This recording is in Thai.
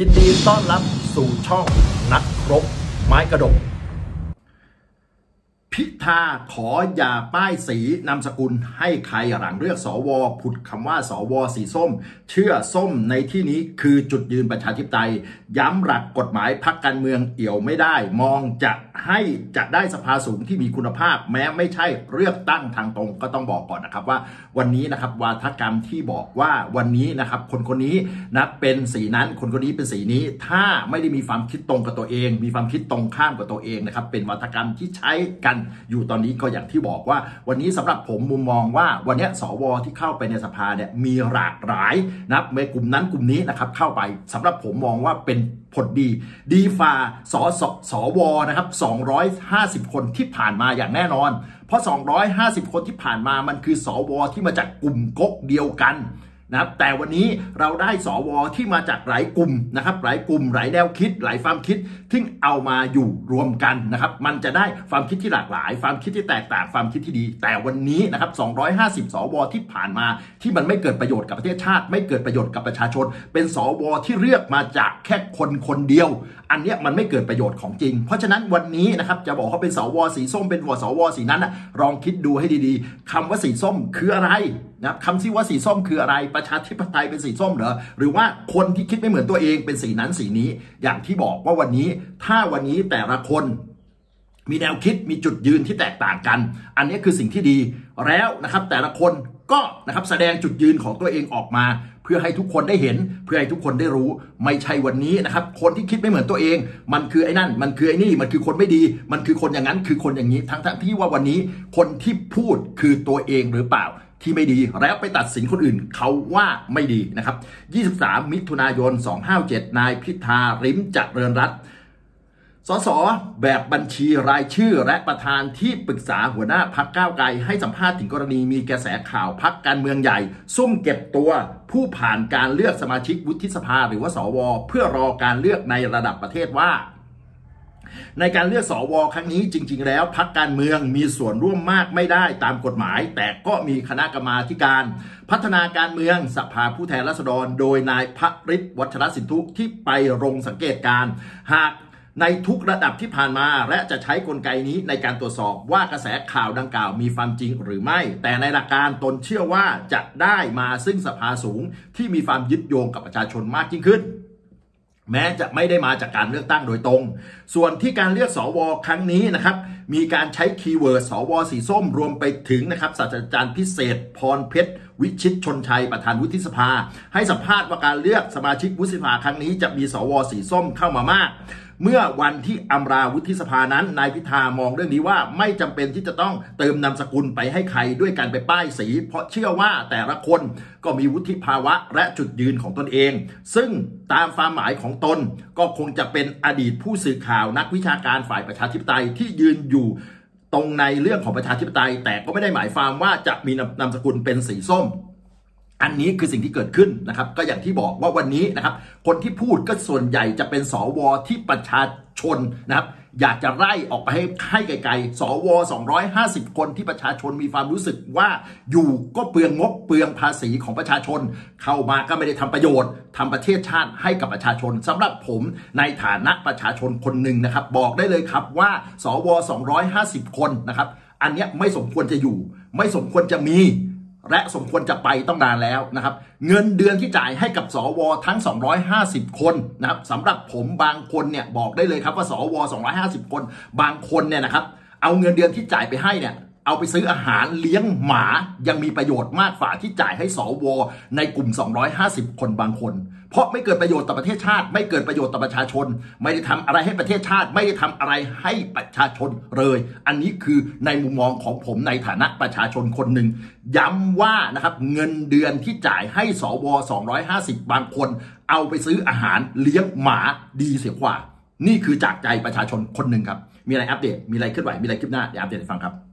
ยินดีต้อนรับสู่ช่องนักครบไม้กระดก พิธาขออย่าป้ายสีนามสกุลให้ใครหลังเลือกสวผุดคำว่าสวสีส้ม เชื่อส้มในที่นี้คือจุดยืนประชาธิปไตย ย้ำหลักกฎหมายพักการเมืองเอี่ยวไม่ได้ มองจะให้จะได้สภาสูงที่มีคุณภาพ แม้ไม่ใช่เลือกตั้งทางตรงก็ต้องบอกก่อนนะครับว่า วันนี้นะครับวาทกรรมที่บอกว่าวันนี้นะครับคนคนนี้นะเป็นสีนั้นคนคนนี้เป็นสีนี้ ถ้าไม่ได้มีความคิดตรงกับตัวเอง มีความคิดตรงข้ามกับตัวเองนะครับเป็นวาทกรรมที่ใช้กันอยู่ตอนนี้ก็อย่างที่บอกว่า วันนี้สำหรับผมมุมมองว่าวันนี้สวที่เข้าไปในสภาเนี่ยมีหลากหลายนะในกลุ่มนั้นกลุ่มนี้นะครับเข้าไปสำหรับผมมองว่าเป็นผลดีดีฝ่าสสสวนะครับ 250 คนที่ผ่านมาอย่างแน่นอน เพราะ 250 คนที่ผ่านมามันคือสวที่มาจากกลุ่มก๊กเดียวกัน นะครับแต่วันนี้เราได้สวที่มาจากหลายกลุ่มนะครับหลายกลุ่มหลายแนวคิด หลายความคิดที่เอามาอยู่รวมกันนะครับมันจะได้ความคิดที่หลากหลาย ความคิดที่แตกต่างความคิดที่ดี แต่วันนี้นะครับ250 สวที่ผ่านมาที่มันไม่เกิดประโยชน์กับประเทศชาติ ไม่เกิดประโยชน์กับประชาชน เป็นสวที่เลือกมาจากแค่คนคนเดียว อันเนี้ยมันไม่เกิดประโยชน์ของจริง เพราะฉะนั้นวันนี้นะครับจะบอกเขาเป็นสวสีส้มเป็นวสวสีนั้นนะลองคิดดูให้ดีๆคำว่าสีส้มคืออะไรนะครับคำที่ว่าสีส้มคืออะไรประชาธิปไตยเป็นสีส้มเหรอหรือว่าคนที่คิดไม่เหมือนตัวเองเป็นสีนั้นสีนี้ อย่างที่บอกว่าวันนี้ถ้าวันนี้แต่ละคนมีแนวคิดมีจุดยืนที่แตกต่างกัน อันนี้คือสิ่งที่ดีแล้วนะครับ แต่ละคนก็นะครับแสดงจุดยืนของตัวเองออกมา เพื่อให้ทุกคนได้เห็น เพื่อให้ทุกคนได้รู้ ไม่ใช่วันนี้นะครับ คนที่คิดไม่เหมือนตัวเอง มันคือไอ้นั่น มันคือไอ้นี่ มันคือคนไม่ดี มันคือคนอย่างนั้น คือคนอย่างนี้ ทั้งทั้งที่ว่าวันนี้คนที่พูดคือตัวเองหรือเปล่า ที่ไม่ดีแล้วไปตัดสินคนอื่นเขาว่าไม่ดีนะครับ 23 มิถุนายน 257 นายพิธาริมจักเริญรัตน์สสแบบบัญชีรายชื่อและประธานที่ปรึกษาหัวหน้าพักก้าวไกล ให้สัมภาษณ์ถึงกรณีมีกระแสข่าวพักการเมืองใหญ่ ซุ่มเก็บตัวผู้ผ่านการเลือกสมาชิกวุฒิสภาหรือว่าสว เพื่อรอการเลือกในระดับประเทศว่า ในการเลือกสวครั้งนี้จริง ๆ แล้วพักการเมืองมีส่วนร่วมมากไม่ได้ตามกฎหมาย แต่ก็มีคณะกรรมาการ พัฒนาการเมืองสภาผู้แทนราษฎร โดยนายพระฤทธิ์วัชรสินทุที่ไปลงสังเกตการหากในทุกระดับที่ผ่านมาและจะใช้กลไกนี้ในการตรวจสอบว่ากระแสข่าวดังกล่าวมีความจริงหรือไม่ แต่ในหลักการตนเชื่อว่าจะได้มาซึ่งสภาสูงที่มีความยึดโยงกับประชาชนมากยิ่งขึ้น แม้จะไม่ได้มาจากการเลือกตั้งโดยตรง ส่วนที่การเลือกสวครั้งนี้นะครับ มีการใช้ keyword สวสีส้มรวมไปถึงนะครับศาสตราจารย์พิเศษ พรเพชร วิชิตชนชัยประธานวุฒิสภา ให้สัมภาษณ์ว่าการเลือกสมาชิกวุฒิสภาครั้งนี้จะมีสวสีส้มเข้ามามาก เมื่อวันที่อำลาวุฒิสภานั้นนายพิธามองเรื่องนี้ว่าไม่จำเป็นที่จะต้องเติมนามสกุลไปให้ใครด้วยการไปป้ายสี เพราะเชื่อว่าแต่ละคนก็มีวุฒิภาวะและจุดยืนของตนเอง ซึ่งตามความหมายของตนก็คงจะเป็นอดีตผู้สื่อข่าวนักวิชาการฝ่ายประชาธิปไตยที่ยืนอยู่ตรงในเรื่องของประชาธิปไตย แต่ก็ไม่ได้หมายความว่าจะมีนามสกุลเป็นสีส้ม อันนี้คือสิ่งที่เกิดขึ้นนะครับ ก็อย่างที่บอกว่าวันนี้นะครับ คนที่พูดก็ส่วนใหญ่จะเป็นสวที่ประชาชนนะครับอยากจะไล่ออกไปให้ให้ไกลๆ สว 250 คนที่ประชาชนมีความรู้สึกว่าอยู่ก็เปลืองงบเปลืองภาษีของประชาชน เข้ามาก็ไม่ได้ทำประโยชน์ทำประเทศชาติให้กับประชาชนสำหรับผมในฐานะประชาชนคนหนึ่งนะครับ บอกได้เลยครับว่า สว 250 คนนะครับ อันนี้ไม่สมควรจะอยู่ ไม่สมควรจะมี และสมควรจะไปต้องนานแล้วนะครับ เงินเดือนที่จ่ายให้กับสวทั้ง 250 คนนะครับสำหรับผมบางคนเนี่ยบอกได้เลยครับว่าสว 250 คน บางคนเนี่ยนะครับ เอาเงินเดือนที่จ่ายไปให้เนี่ย เอาไปซื้ออาหารเลี้ยงหมายังมีประโยชน์มากฝ่าที่จ่ายให้สวในกลุ่ม 250 คนบางคน เพราะไม่เกิดประโยชน์ต่อประเทศชาติ ไม่เกิดประโยชน์ต่อประชาชน ไม่ได้ทำอะไรให้ประเทศชาติ ไม่ได้ทำอะไรให้ประชาชนเลย อันนี้คือในมุมมองของผมในฐานะประชาชนคนหนึ่งย้ำว่านะครับเงินเดือนที่จ่ายให้สว 250 บางคน เอาไปซื้ออาหารเลี้ยงหมาดีเสียกว่า นี่คือจากใจประชาชนคนหนึ่งครับมีอะไรอัปเดตมีอะไรเคลื่อนไหวมีอะไรคลิปหน้าเดี๋ยวอัปเดตให้ฟังครับ